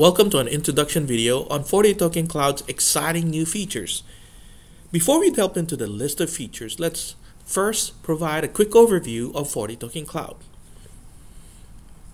Welcome to an introduction video on FortiToken Cloud's exciting new features. Before we delve into the list of features, let's first provide a quick overview of FortiToken Cloud.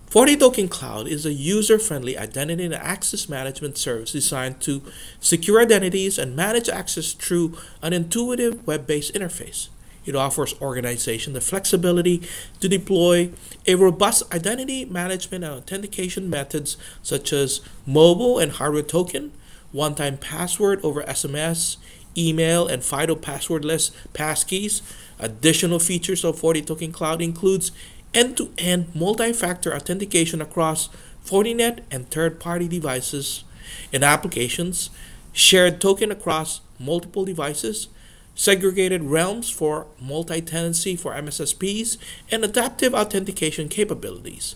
FortiToken Cloud is a user-friendly identity and access management service designed to secure identities and manage access through an intuitive web-based interface. It offers organizations the flexibility to deploy a robust identity management and authentication methods such as mobile and hardware token, one-time password over SMS, email, and FIDO passwordless passkeys. Additional features of FortiToken Cloud includes end-to-end multi-factor authentication across Fortinet and third-party devices and applications, shared token across multiple devices, segregated realms for multi-tenancy for MSSPs, and adaptive authentication capabilities.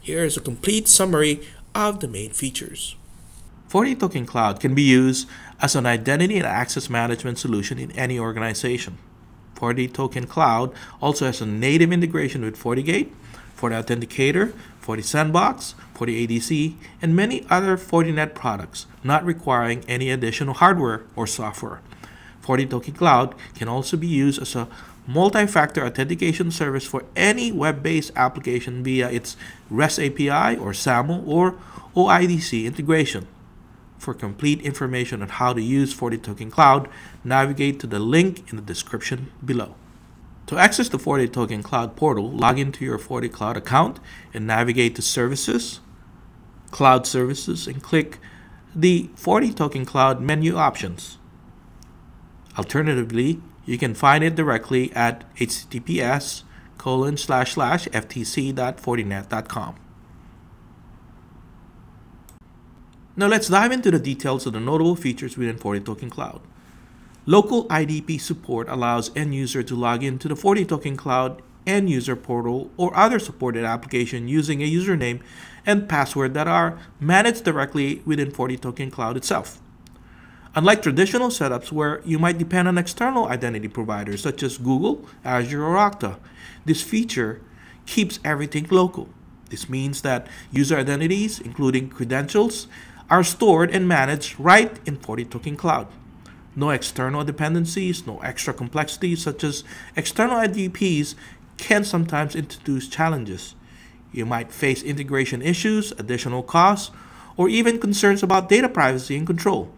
Here is a complete summary of the main features. FortiToken Cloud can be used as an identity and access management solution in any organization. FortiToken Cloud also has a native integration with FortiGate, FortiAuthenticator, FortiSandbox, FortiADC, and many other Fortinet products, not requiring any additional hardware or software. FortiToken Cloud can also be used as a multi-factor authentication service for any web-based application via its REST API or SAML or OIDC integration. For complete information on how to use FortiToken Cloud, navigate to the link in the description below. To access the FortiToken Cloud portal, log into your FortiCloud account and navigate to Services, Cloud Services, and click the FortiToken Cloud menu options. Alternatively, you can find it directly at https colon slash slash ftc.fortinet.com. Now let's dive into the details of the notable features within FortiToken Cloud. Local IDP support allows end user to log into the FortiToken Cloud end user portal or other supported application using a username and password that are managed directly within FortiToken Cloud itself. Unlike traditional setups where you might depend on external identity providers such as Google, Azure, or Okta, this feature keeps everything local. This means that user identities, including credentials, are stored and managed right in FortiToken Cloud. No external dependencies, no extra complexities such as external IDPs can sometimes introduce challenges. You might face integration issues, additional costs, or even concerns about data privacy and control.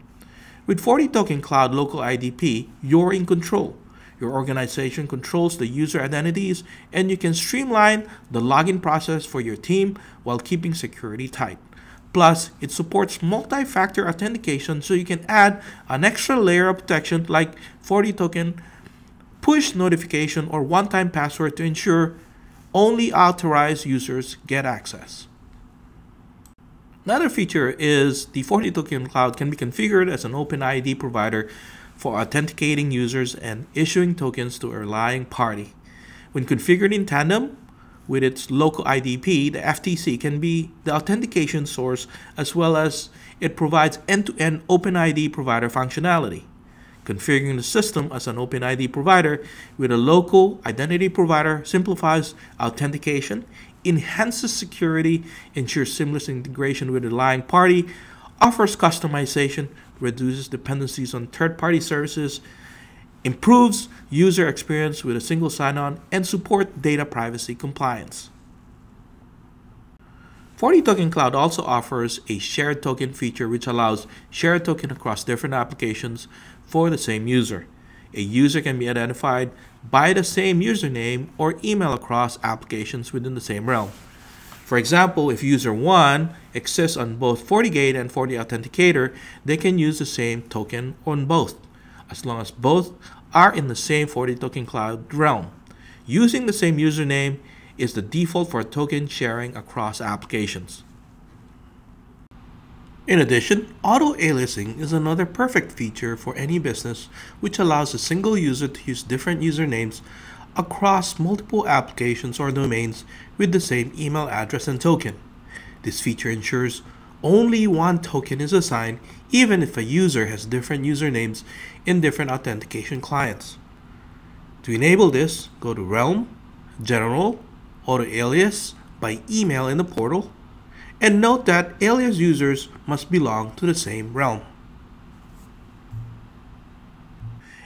With FortiToken Cloud Local IDP, you're in control. Your organization controls the user identities and you can streamline the login process for your team while keeping security tight. Plus, it supports multi-factor authentication so you can add an extra layer of protection like FortiToken push notification or one-time password to ensure only authorized users get access. Another feature is the FortiToken Cloud can be configured as an OpenID provider for authenticating users and issuing tokens to a relying party. When configured in tandem with its local IDP, the FTC can be the authentication source as well as it provides end-to-end OpenID provider functionality. Configuring the system as an OpenID provider with a local identity provider simplifies authentication enhances security, ensures seamless integration with the relying party, offers customization, reduces dependencies on third-party services, improves user experience with a single sign-on, and support data privacy compliance. FortiToken Cloud also offers a shared token feature which allows shared token across different applications for the same user. A user can be identified by the same username or email across applications within the same realm. For example, if user 1 exists on both FortiGate and FortiAuthenticator, they can use the same token on both, as long as both are in the same FortiToken Cloud realm. Using the same username is the default for token sharing across applications. In addition, auto-aliasing is another perfect feature for any business which allows a single user to use different usernames across multiple applications or domains with the same email address and token. This feature ensures only one token is assigned even if a user has different usernames in different authentication clients. To enable this, go to Realm, General, Auto Alias by email in the portal, And note that alias users must belong to the same realm.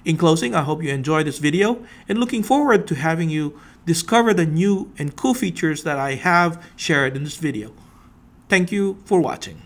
In closing, I hope you enjoyed this video and looking forward to having you discover the new and cool features that I have shared in this video. Thank you for watching.